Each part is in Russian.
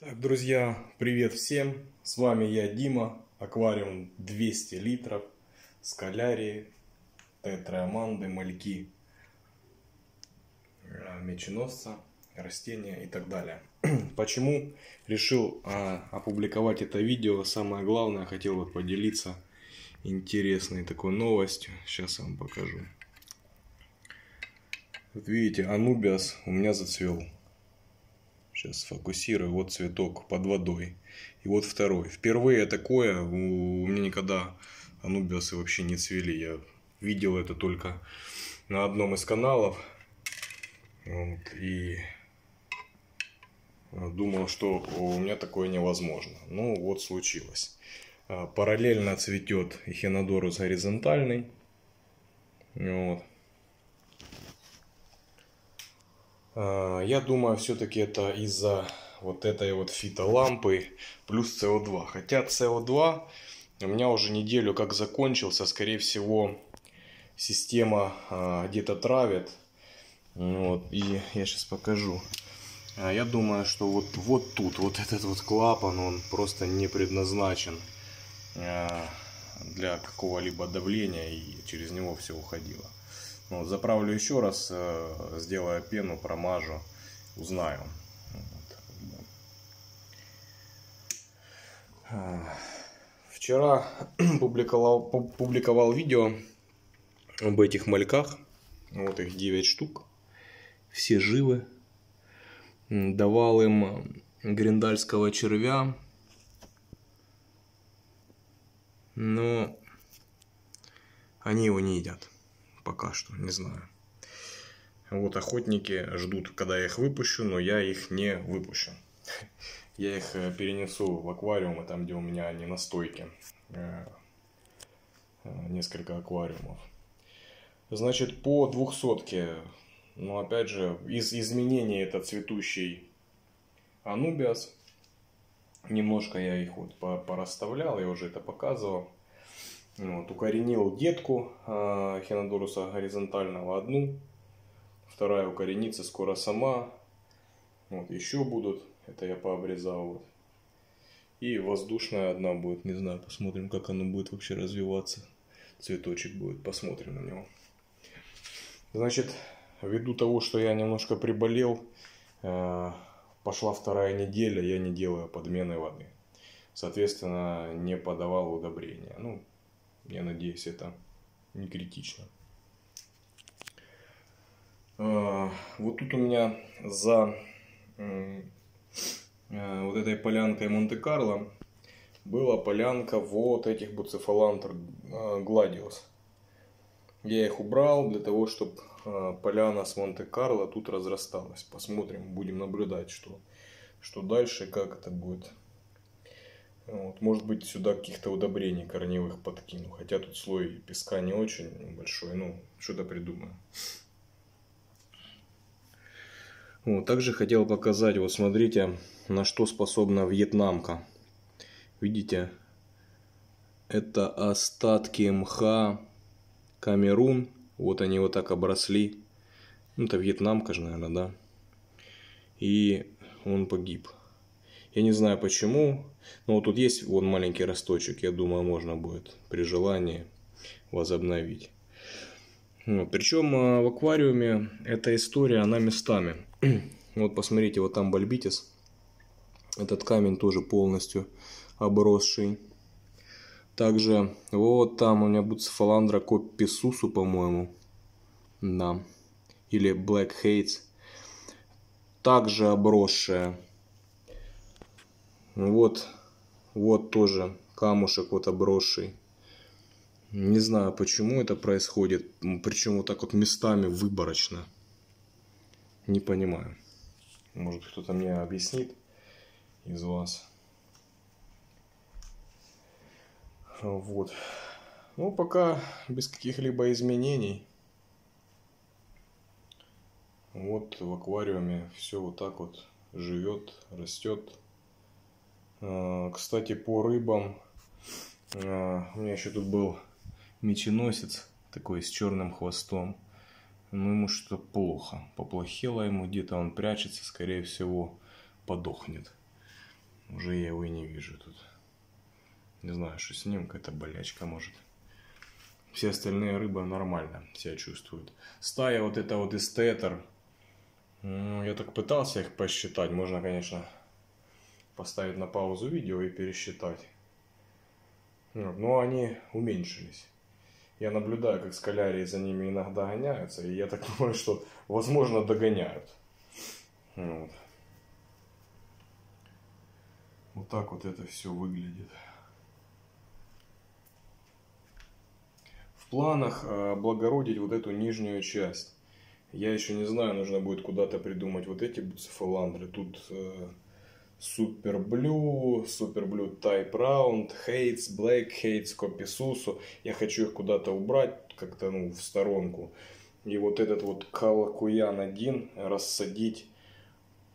Так, друзья, привет всем! С вами я, Дима, аквариум 200 литров, скалярии, тетрааманды, мальки, э, меченосца, растения и так далее. Почему решил а, опубликовать это видео? Самое главное, хотел бы поделиться интересной такой новостью. Сейчас я вам покажу. Вот видите, Анубиас у меня зацвел. Сейчас сфокусирую. Вот цветок под водой. И вот второй. Впервые такое. У меня никогда анубиасы вообще не цвели. Я видел это только на одном из каналов. Вот, и думал, что у меня такое невозможно. Ну, вот случилось. А, параллельно цветет эхинодорус горизонтальный. Вот. А, я думаю, все-таки это из-за вот этой вот фитолампы плюс СО2. Хотя СО2 у меня уже неделю как закончился, скорее всего, система а, где-то травит. Вот, и я сейчас покажу. А, я думаю, что вот, вот тут, вот этот вот клапан, он просто не предназначен для какого-либо давления и через него все уходило. Вот, заправлю еще раз, э, сделаю пену, промажу, узнаю. Вчера публиковал, публиковал видео об этих мальках. Вот их 9 штук. Все живы. Давал им гриндальского червя. Но они его не едят пока что, не знаю. Вот охотники ждут, когда я их выпущу, но я их не выпущу. Я их э, перенесу в аквариумы, там, где у меня они на стойке. Э, э, несколько аквариумов. Значит, по двухсотке, ну, опять же, из изменений это цветущий анубиас. Немножко я их вот порасставлял, я уже это показывал. Вот, укоренил детку э, хинодоруса горизонтального одну. Вторая укоренится скоро сама. Вот, еще будут. Это я пообрезал. Вот. И воздушная одна будет. Не знаю, посмотрим, как она будет вообще развиваться. Цветочек будет. Посмотрим на него. Значит, ввиду того, что я немножко приболел, э, пошла вторая неделя, я не делаю подмены воды. Соответственно, не подавал удобрения. Ну, я надеюсь, это не критично. А, вот тут у меня за э, вот этой полянкой Монте-Карло была полянка вот этих буцефалантр э, гладиус. Я их убрал для того, чтобы э, поляна с Монте-Карло тут разрасталась. Посмотрим, будем наблюдать, что, что дальше, как это будет вот, может быть, сюда каких-то удобрений корневых подкину. Хотя тут слой песка не очень большой. Ну, что-то придумаю. Вот, также хотел показать, вот смотрите, на что способна вьетнамка. Видите, это остатки мха Камерун. Вот они вот так обросли. Ну, это вьетнамка же, наверное, да. И он погиб. Я не знаю почему, но вот тут есть вон маленький росточек. Я думаю, можно будет при желании возобновить. Вот. Причем а, в аквариуме эта история, она местами. вот посмотрите, вот там бальбитис. Этот камень тоже полностью обросший. Также вот там у меня будет фаландра копписусу, по-моему. Да. Или Black Hates. Также обросшая. Вот, вот тоже камушек вот обросший. Не знаю, почему это происходит. Причем вот так вот местами выборочно. Не понимаю. Может кто-то мне объяснит из вас. Вот. Ну, пока без каких-либо изменений. Вот в аквариуме все вот так вот живет, растет. А, кстати, по рыбам, а, у меня еще тут был меченосец, такой с черным хвостом. Ну, ему что-то плохо. Поплохело ему, где-то он прячется, скорее всего, подохнет. Уже я его и не вижу тут. Не знаю, что с ним, какая-то болячка может. Все остальные рыбы нормально себя чувствуют. Стая вот это вот эстетер. Ну, я так пытался их посчитать. Можно, конечно, поставить на паузу видео и пересчитать. Но они уменьшились. Я наблюдаю, как скалярии за ними иногда гоняются, и я так думаю, что, возможно, догоняют. Вот. Вот так вот это все выглядит. В планах э, облагородить вот эту нижнюю часть. Я еще не знаю, нужно будет куда-то придумать вот эти буцефаландры. Тут Super Blue, Super Blue Type Round, Black Hates, Copy Susu. Я хочу их куда-то убрать, как-то ну, в сторонку. И вот этот вот Калакуян 1 рассадить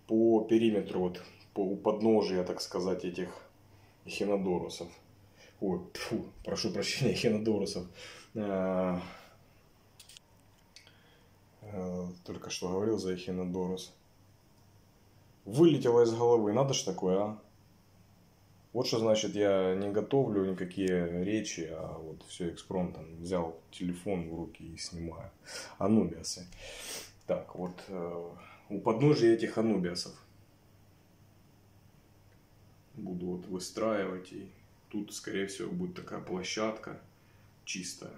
по периметру, вот по у подножия, так сказать, этих эхинодорусов. Ой, фу, прошу прощения, эхинодорусов. А, а, только что говорил за эхинодорус. Вылетело из головы, надо ж такое, а? Вот что значит, я не готовлю никакие речи, а вот все экспромтом взял телефон в руки и снимаю. Анубиасы. Так, вот э, у подножия этих анубиасов буду вот выстраивать. И тут, скорее всего, будет такая площадка чистая.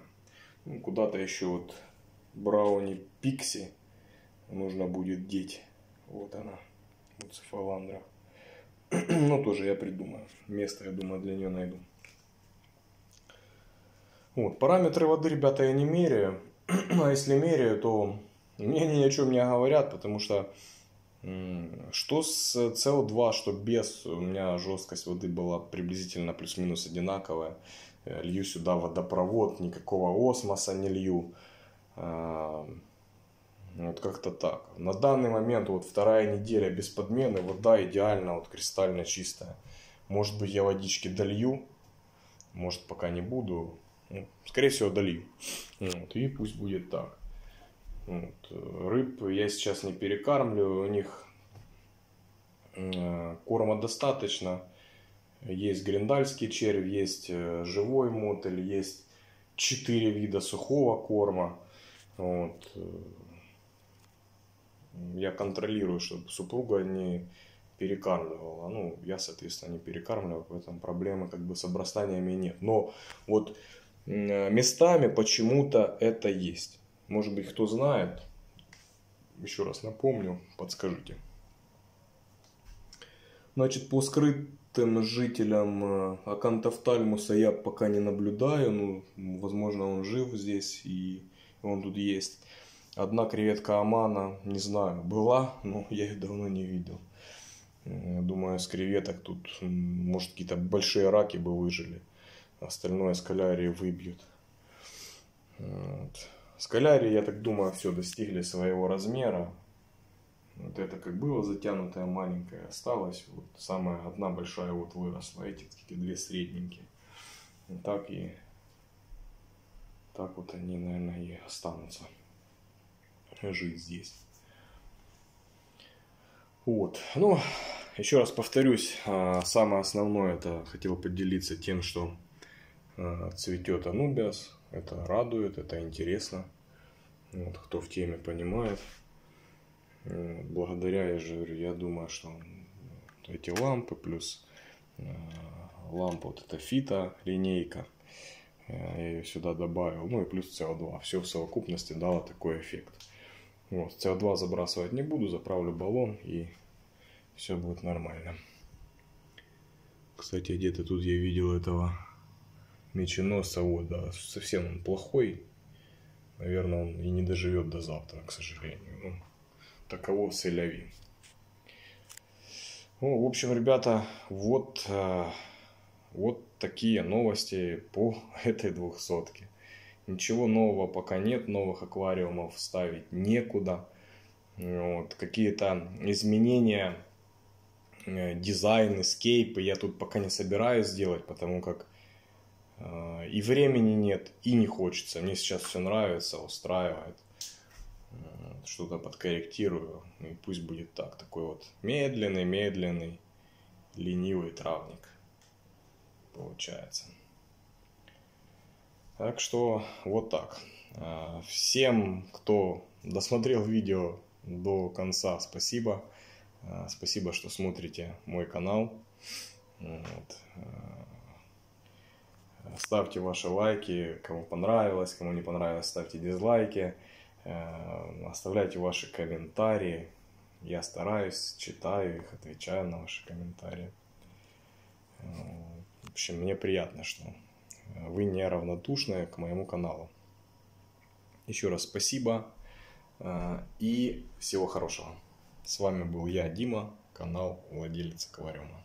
Ну, куда-то еще вот брауни пикси нужно будет деть. Вот она, вот цефаландра. Ну, тоже я придумаю. Место, я думаю, для нее найду. Вот, параметры воды, ребята, я не меряю. А если меряю, то мне ни о чем не говорят, потому что что с CO2, что без, у меня жесткость воды была приблизительно плюс-минус одинаковая. Э, лью сюда водопровод, никакого осмоса не лью. А, вот как-то так. На данный момент вот вторая неделя без подмены, вода идеально, вот кристально чистая. Может быть я водички долью, может пока не буду. Ну, скорее всего долью. Вот, и пусть будет так. Вот. Рыб я сейчас не перекармливаю, у них э, корма достаточно. Есть гриндальский червь, есть э, живой мотель, есть четыре вида сухого корма. Вот. Я контролирую, чтобы супруга не перекармливала. Ну, я, соответственно, не перекармливаю, поэтому проблемы как бы с обрастаниями нет. Но вот местами почему-то это есть. Может быть, кто знает, еще раз напомню, подскажите. Значит, по скрытым жителям э, Акантофтальмуса я пока не наблюдаю. Ну, возможно, он жив здесь и он тут есть. Одна креветка Амана, не знаю, была, но я ее давно не видел. Я думаю, с креветок тут, может, какие-то большие раки бы выжили. Остальное скалярии выбьют. Вот. Скалярии, я так думаю, все достигли своего размера. Вот это как было затянутое маленькое осталось. Вот самая одна большая вот выросла. Эти такие две средненькие. Вот так и так вот они, наверное, и останутся жить здесь. Вот. Ну, еще раз повторюсь, а, самое основное это хотел поделиться тем, что а, цветет анубиас, это радует, это интересно. Вот, кто в теме понимает. Благодаря, я же я думаю, что эти лампы плюс э, лампа вот эта фита линейка, я ее сюда добавил, ну и плюс CO2. Все в совокупности дало такой эффект. Вот, CO2 забрасывать не буду, заправлю баллон и все будет нормально. Кстати, где-то тут я видел этого меченосца, вот, да, совсем он плохой. Наверное, он и не доживет до завтра, к сожалению. Ну, таково селяви. Ну, в общем, ребята, вот, э, вот такие новости по этой двухсотке. Ничего нового пока нет, новых аквариумов ставить некуда. Вот, какие-то изменения, э, дизайн, эскейпы я тут пока не собираюсь сделать, потому как а, и времени нет, и не хочется. Мне сейчас все нравится, устраивает. Что-то подкорректирую, и пусть будет так. Такой вот медленный, медленный, ленивый травник получается. Так что вот так. А, всем, кто досмотрел видео до конца, спасибо. А, спасибо, что смотрите мой канал. Вот. А, ставьте ваши лайки, кому понравилось, кому не понравилось, ставьте дизлайки. Оставляйте ваши комментарии. Я стараюсь, читаю их, отвечаю на ваши комментарии. В общем, мне приятно, что вы не равнодушны к моему каналу. Еще раз спасибо э, и всего хорошего. С вами был я, Дима, канал владелец аквариума.